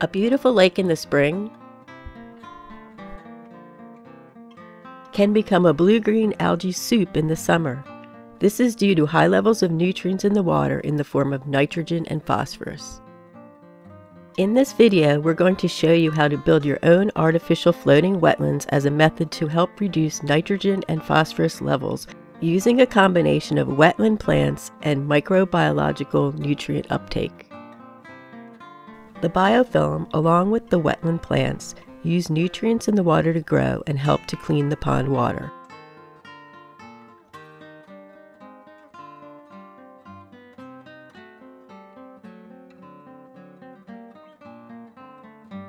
A beautiful lake in the spring can become a blue-green algae soup in the summer. This is due to high levels of nutrients in the water in the form of nitrogen and phosphorus. In this video, we're going to show you how to build your own artificial floating wetlands as a method to help reduce nitrogen and phosphorus levels using a combination of wetland plants and microbiological nutrient uptake. The biofilm, along with the wetland plants, use nutrients in the water to grow and help to clean the pond water.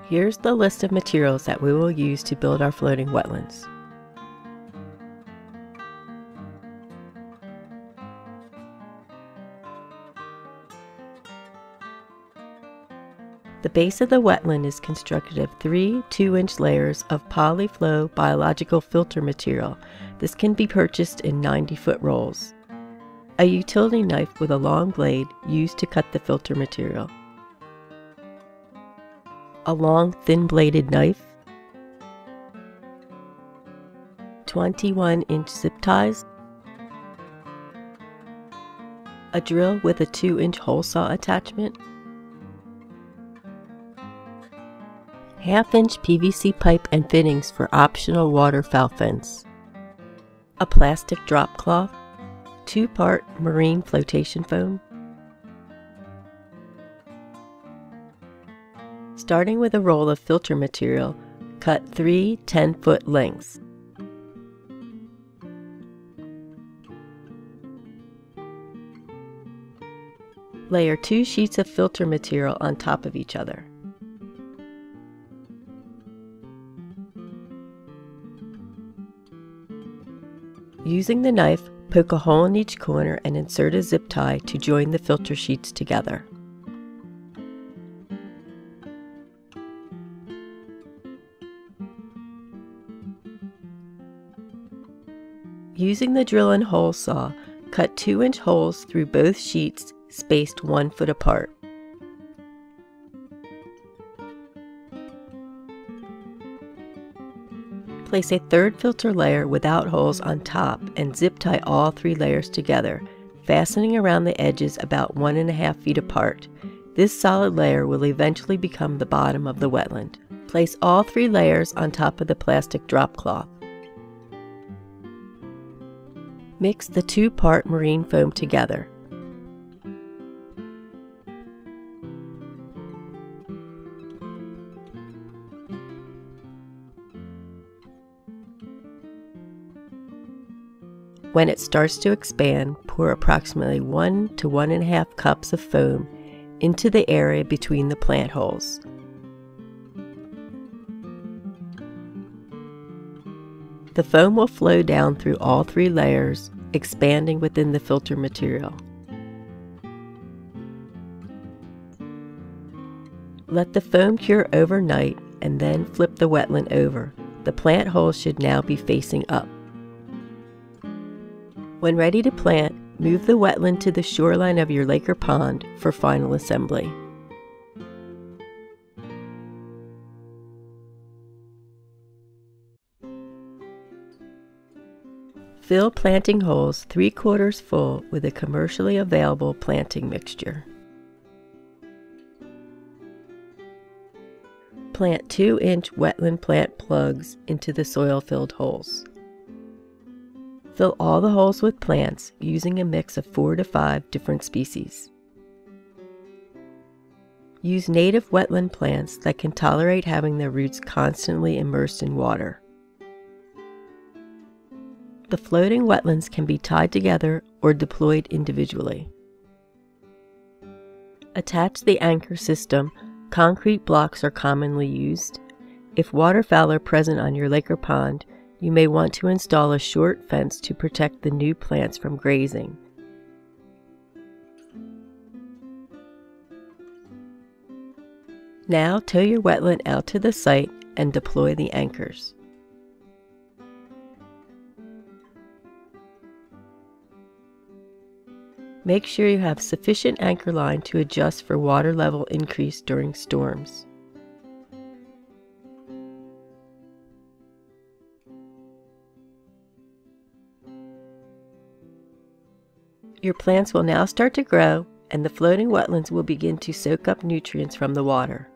Here's the list of materials that we will use to build our floating wetlands. The base of the wetland is constructed of three 2-inch layers of Polyflow biological filter material. This can be purchased in 90-foot rolls. A utility knife with a long blade used to cut the filter material. A long thin-bladed knife. 21-inch zip ties. A drill with a 2-inch hole saw attachment. Half-inch PVC pipe and fittings for optional waterfowl fence, a plastic drop cloth, two-part marine flotation foam, Starting with a roll of filter material, cut three 10-foot lengths. Layer two sheets of filter material on top of each other. Using the knife, poke a hole in each corner and insert a zip tie to join the filter sheets together. Using the drill and hole saw, cut 2 inch holes through both sheets spaced 1 foot apart. Place a third filter layer without holes on top and zip tie all three layers together, fastening around the edges about one and a half feet apart. This solid layer will eventually become the bottom of the wetland. Place all three layers on top of the plastic drop cloth. Mix the two-part marine foam together. When it starts to expand, pour approximately 1 to 1.5 cups of foam into the area between the plant holes. The foam will flow down through all three layers, expanding within the filter material. Let the foam cure overnight and then flip the wetland over. The plant holes should now be facing up. When ready to plant, move the wetland to the shoreline of your lake or pond for final assembly. Fill planting holes 3 quarters full with a commercially available planting mixture. Plant 2 inch wetland plant plugs into the soil filled holes. Fill all the holes with plants using a mix of four to five different species. Use native wetland plants that can tolerate having their roots constantly immersed in water. The floating wetlands can be tied together or deployed individually. Attach the anchor system. Concrete blocks are commonly used. If waterfowl are present on your lake or pond, you may want to install a short fence to protect the new plants from grazing. Now tow your wetland out to the site and deploy the anchors. Make sure you have sufficient anchor line to adjust for water level increase during storms. Your plants will now start to grow and the floating wetlands will begin to soak up nutrients from the water.